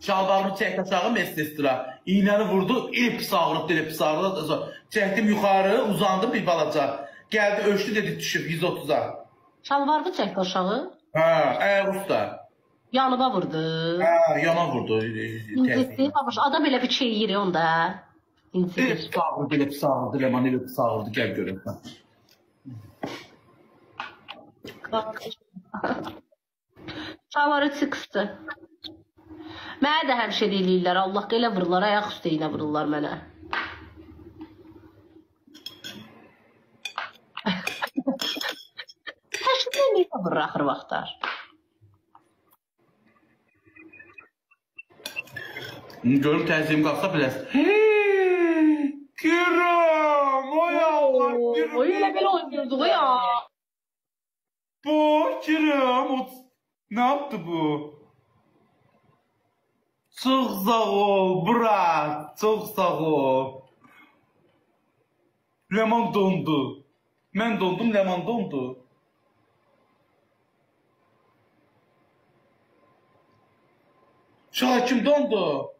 Şalvarını çəkdi aşağı Mestestra. İğnəni vurdu, ağrıdı, elə pis ağrıdı. Çəkdim yuxarı, uzandım bir balaca. Gəldi ölçdü dedi düşüb 130-a. Şalvardı çəkdi aşağı. Hə, ayaq üstə. Yanıma vurdu. Hə, yana vurdu. İncisi, babaş, adam elə bir şey yeri onda. İncisi. pis ağrıdı, elə pis ağrıdı, Leman elə pis ağrıdı. Gəl görüm. Şalvarı çıxdı. Mənə də həmişə deyirlər, Allah elə vururlar, ayaq üstə iynə vururlar mənə. Təşkil niyə vurur axır vaxtlar? Görüm təzim qalsa biləs. Kiram! Oy Allah, Kiram! O elə belə oynayırdıq ya. Bu Kiram. Ne yaptı bu? Çok sağ ol, brat. Çok sağ ol. Lemon dondu. Ben dondum, lemon dondu. Şahin dondu.